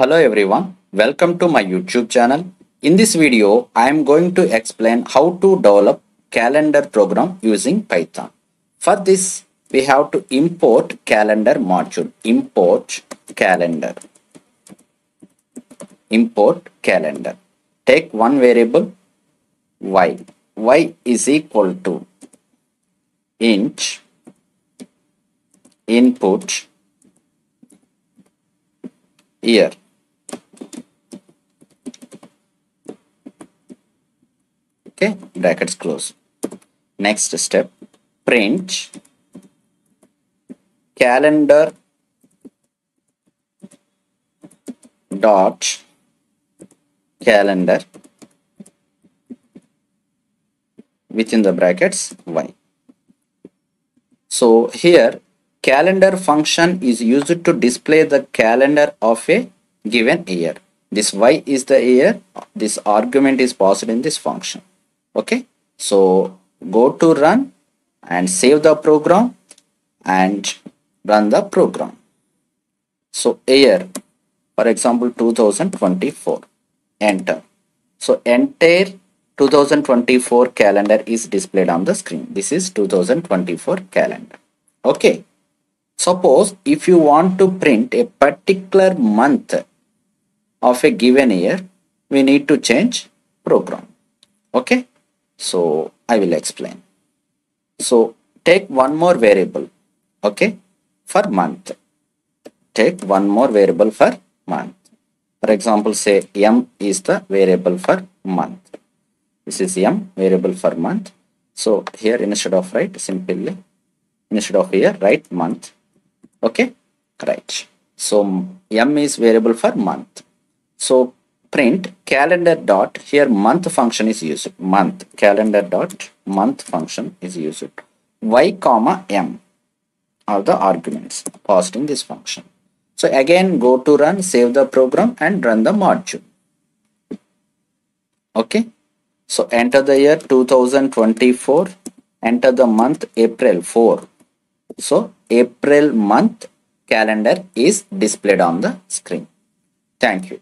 Hello everyone, welcome to my YouTube channel. In this video, I am going to explain how to develop calendar program using Python. For this, we have to import calendar module. Import calendar. Import calendar. Take one variable y. y is equal to int input year okay brackets close. Next step print. Calendar. Dot. Calendar. Within the brackets y. So here calendar function is used to display the calendar of a given year. This y is the year. This argument is passed in this function okay? So go to run and save the program and run the program. So year for example 2024 enter. So entire 2024 calendar is displayed on the screen. This is 2024 calendar. Okay? Suppose if you want to print a particular month of a given year we need to change program. Okay so i will explain. So take one more variable okay for month. Take one more variable for month. For example say m is the variable for month. This is m variable for month. So here instead of write simply instead of here write month okay right so m is variable for month. So print calendar dot here month function is used. Month calendar dot month function is used. Y comma m are the arguments passed in this function. So again go to run save the program and run the module. Okay? So enter the year 2024 enter the month april 4 so april month calendar is displayed on the screen. Thank you